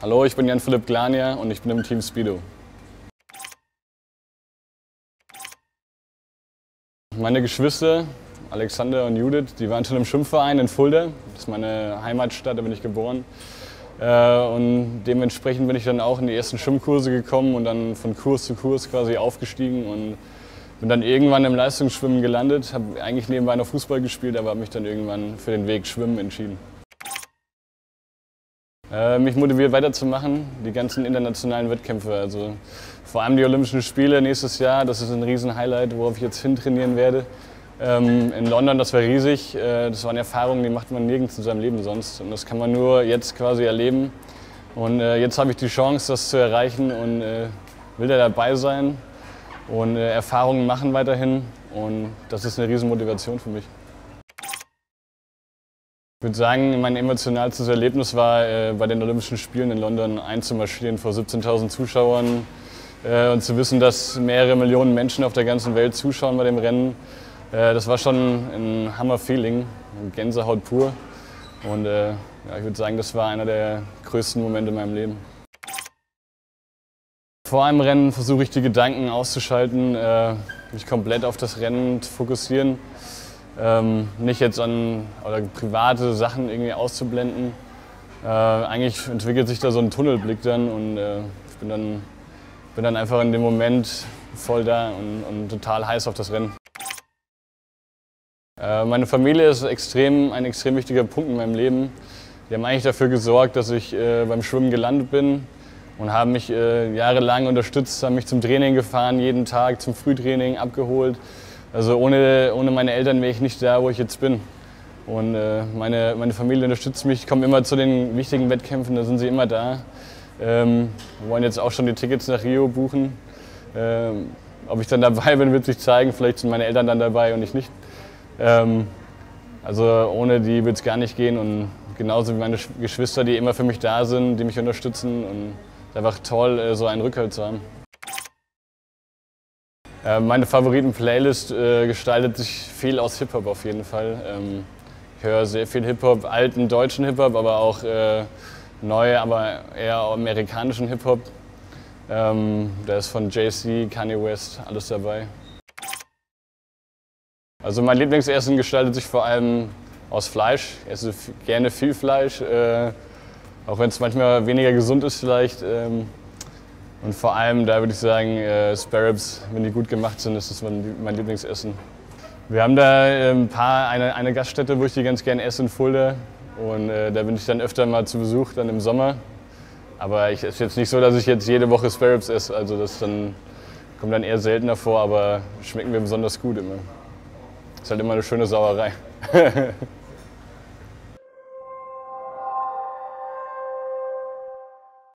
Hallo, ich bin Jan-Philipp Glania und ich bin im Team Speedo. Meine Geschwister, Alexander und Judith, die waren schon im Schwimmverein in Fulda. Das ist meine Heimatstadt, da bin ich geboren. Äh, und dementsprechend bin ich dann auch in die ersten Schwimmkurse gekommen und dann von Kurs zu Kurs quasi aufgestiegen und bin dann irgendwann im Leistungsschwimmen gelandet. Habe eigentlich nebenbei noch Fußball gespielt, aber habe mich dann irgendwann für den Weg Schwimmen entschieden. Äh, mich motiviert weiterzumachen, die ganzen internationalen Wettkämpfe. Also vor allem die Olympischen Spiele nächstes Jahr, das ist ein Riesen-Highlight, worauf ich jetzt hintrainieren werde. Ähm, in London, das war riesig. Äh, das waren Erfahrungen, die macht man nirgends in seinem Leben sonst. Und das kann man nur jetzt quasi erleben. Und äh, jetzt habe ich die Chance, das zu erreichen und äh, will da dabei sein und äh, Erfahrungen machen weiterhin. Und das ist eine Riesenmotivation für mich. Ich würde sagen, mein emotionalstes Erlebnis war, äh, bei den Olympischen Spielen in London einzumarschieren vor 17.000 Zuschauern äh, und zu wissen, dass mehrere Millionen Menschen auf der ganzen Welt zuschauen bei dem Rennen. Äh, das war schon ein Hammer-Feeling, Gänsehaut pur. Und äh, ja, ich würde sagen, das war einer der größten Momente in meinem Leben. Vor einem Rennen versuche ich die Gedanken auszuschalten, äh, mich komplett auf das Rennen zu fokussieren ähm, nicht jetzt an oder private Sachen irgendwie auszublenden. Äh, eigentlich entwickelt sich da so ein Tunnelblick dann und äh, ich bin dann, bin dann einfach in dem Moment voll da und, und total heiß auf das Rennen. Äh, meine Familie ist extrem, ein extrem wichtiger Punkt in meinem Leben. Die haben eigentlich dafür gesorgt, dass ich äh, beim Schwimmen gelandet bin und haben mich äh, jahrelang unterstützt, haben mich zum Training gefahren, jeden Tag zum Frühtraining abgeholt. Also ohne, ohne meine Eltern wäre ich nicht da, wo ich jetzt bin. Und äh, meine, meine Familie unterstützt mich, ich komme immer zu den wichtigen Wettkämpfen, da sind sie immer da. Ähm, wollen jetzt auch schon die Tickets nach Rio buchen. Ähm, ob ich dann dabei bin, wird sich zeigen. Vielleicht sind meine Eltern dann dabei und ich nicht. Ähm, also ohne die wird es gar nicht gehen. Und genauso wie meine Geschwister, die immer für mich da sind, die mich unterstützen. Und es ist einfach toll, äh, so einen Rückhalt zu haben. Äh, meine Favoriten-Playlist äh, gestaltet sich viel aus Hip-Hop auf jeden Fall. Ähm, ich höre sehr viel Hip-Hop, alten deutschen Hip-Hop, aber auch äh, neue, aber eher amerikanischen Hip-Hop. Ähm, da ist von Jay-Z, Kanye West, alles dabei. Also mein Lieblingsessen gestaltet sich vor allem aus Fleisch. Ich esse gerne viel Fleisch, äh, auch wenn es manchmal weniger gesund ist vielleicht. Ähm, und vor allem, da würde ich sagen, äh, Sparrows, wenn die gut gemacht sind, ist das mein, mein Lieblingsessen. Wir haben da ein paar, eine, eine Gaststätte, wo ich die ganz gerne esse in Fulda. Und äh, da bin ich dann öfter mal zu Besuch, dann im Sommer. Aber es ist jetzt nicht so, dass ich jetzt jede Woche Sparrows esse. Also das dann, kommt dann eher seltener vor, aber schmecken mir besonders gut immer. Ist halt immer eine schöne Sauerei.